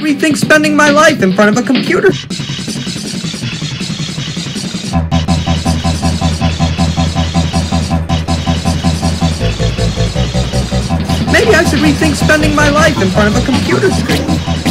rethink spending my life in front of a computer. Maybe I should rethink spending my life in front of a computer screen.